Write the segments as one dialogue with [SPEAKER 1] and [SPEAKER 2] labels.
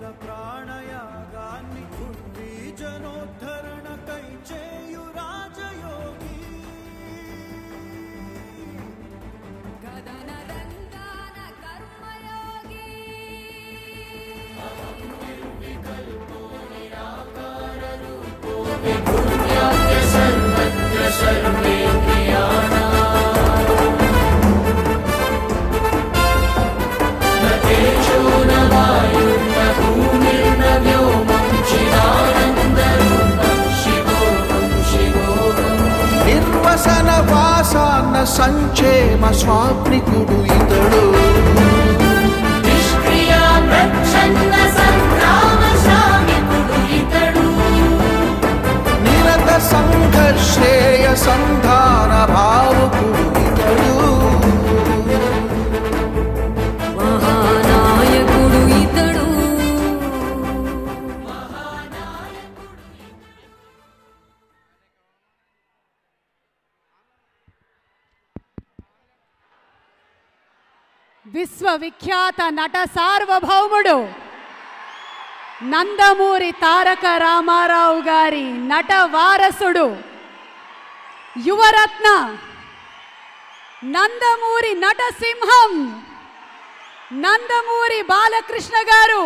[SPEAKER 1] प्राणयागानि कुण्डी जनोद्धरण कैचेयुराजयोगी गदनरङ्गान कर्मयोगी
[SPEAKER 2] विकल्पो निराकाररूपो सर्वत्र
[SPEAKER 3] सर्वे వాసాన్న సంక్షేమ స్వాప్నికుడు ఇతడు.
[SPEAKER 2] నిష్క్రియ
[SPEAKER 4] విశ్వవిఖ్యాత నట సార్వభౌముడు నందమూరి తారక రామారావు గారి నట వారసుడు యువరత్న నందమూరి నటసింహం నందమూరి బాలకృష్ణ గారు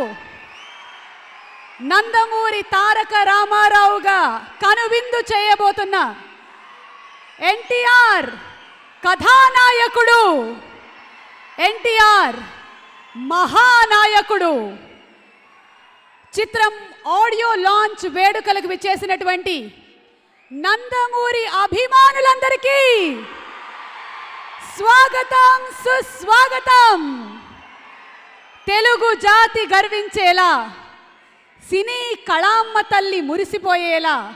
[SPEAKER 4] నందమూరి తారక రామారావుగా కనువిందు చేయబోతున్న ఎన్టీఆర్ కథానాయకుడు ఎన్టీఆర్ మహానాయకుడు. చిత్రం ఆడియో లాంచ్ వేడుకలకు విచ్చేసినటువంటి నందమూరి అభిమానులందరికీ స్వాగతం సుస్వాగతం. తెలుగు జాతి గర్వించేలా సినీ కళామ్మ తల్లి మురిసిపోయేలా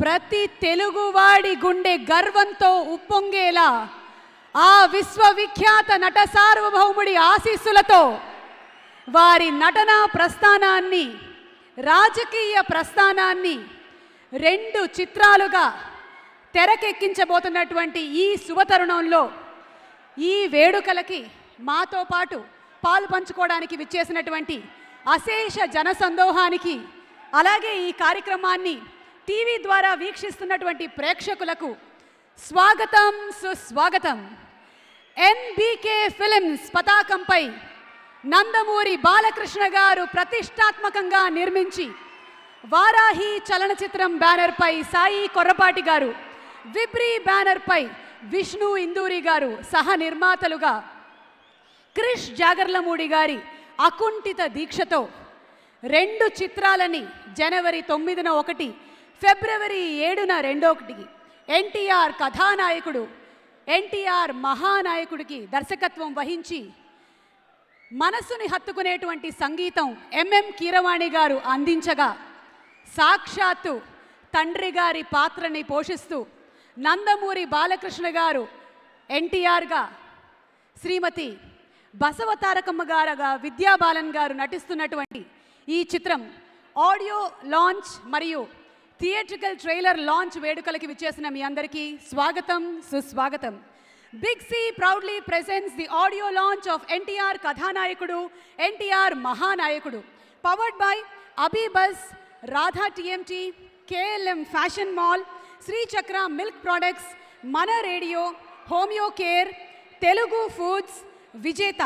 [SPEAKER 4] ప్రతి తెలుగువాడి గుండె గర్వంతో ఉప్పొంగేలా ఆ విశ్వవిఖ్యాత నట సార్వభౌముడి ఆశీస్సులతో వారి నటనా ప్రస్థానాన్ని రాజకీయ ప్రస్థానాన్ని రెండు చిత్రాలుగా తెరకెక్కించబోతున్నటువంటి ఈ శుభతరుణంలో ఈ వేడుకలకి మాతో పాటు పాలు పంచుకోవడానికి విచ్చేసినటువంటి అశేష జనసందోహానికి అలాగే ఈ కార్యక్రమాన్ని టీవీ ద్వారా వీక్షిస్తున్నటువంటి ప్రేక్షకులకు స్వాగతం సుస్వాగతం. ఎన్బికే ఫిలిమ్స్ పతాకంపై నందమూరి బాలకృష్ణ గారు ప్రతిష్టాత్మకంగా నిర్మించి వారాహి చలనచిత్రం బ్యానర్పై సాయి కొర్రపాటి గారు విబ్రి బ్యానర్పై విష్ణు ఇందూరి గారు సహ నిర్మాతలుగా క్రిష్ జాగర్లమూడి గారి అకుంఠిత దీక్షతో రెండు చిత్రాలని జనవరి తొమ్మిదిన ఒకటి ఫిబ్రవరి ఏడున రెండో ఒకటికి ఎన్టీఆర్ కథానాయకుడు ఎన్టీఆర్ మహానాయకుడికి దర్శకత్వం వహించి మనసుని హత్తుకునేటువంటి సంగీతం ఎంఎం కీరవాణి గారు అందించగా సాక్షాత్తు తండ్రి గారి పాత్రని పోషిస్తూ నందమూరి బాలకృష్ణ గారు ఎన్టీఆర్గా శ్రీమతి బసవతారకమ్మ గారుగా విద్యాబాలన్ గారు నటిస్తున్నటువంటి ఈ చిత్రం ఆడియో లాంచ్ మరియు థియేట్రికల్ ట్రైలర్ లాంచ్ వేడుకలకి విచ్చేసిన మీ అందరికీ స్వాగతం సుస్వాగతం. Big C proudly presents the audio launch of NTR Kathanayakudu NTR Mahanayakudu. Powered by AbhiBus Radha TMT KLM fashion mall Srichakra milk products మన radio homeo care Telugu foods Vijetha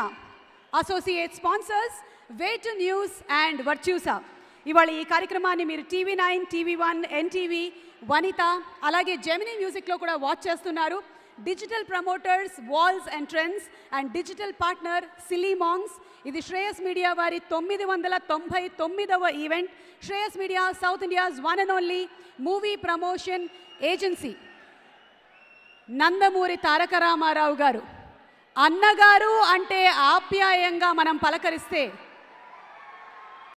[SPEAKER 4] associate sponsors way two news and Virtusa ఇవాళ ఈ కార్యక్రమాన్ని మీరు TV nine TV one NTV Vanitha అలాగే Gemini మ్యూజిక్లో కూడా watch చేస్తున్నారు. Digital promoters walls and trends and digital partner silly monks ఇది Shreyas media వారి తొమ్మిది వందల తొంభై తొమ్మిదవ event Shreyas media south India's one and only movie promotion agency Nandamuri Taraka Rama Rao garu. అన్నగారు అంటే ఆప్యాయంగా మనం పలకరిస్తే